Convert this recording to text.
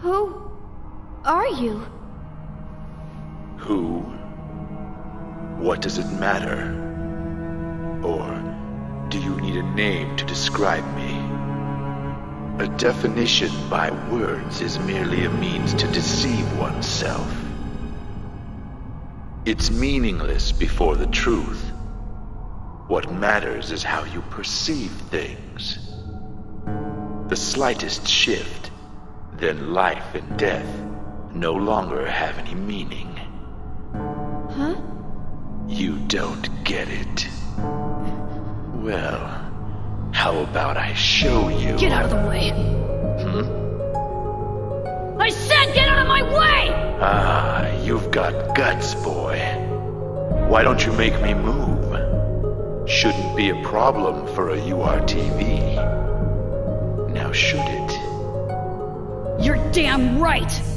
Who are you? Who? What does it matter? Or do you need a name to describe me? A definition by words is merely a means to deceive oneself. It's meaningless before the truth. What matters is how you perceive things. The slightest shift, then life and death no longer have any meaning. Huh? You don't get it. Well, how about I show you? Get out of the way. Hmm? I said get out of my way! Ah, you've got guts, boy. Why don't you make me move? Shouldn't be a problem for a URTV. Now should it? Damn right!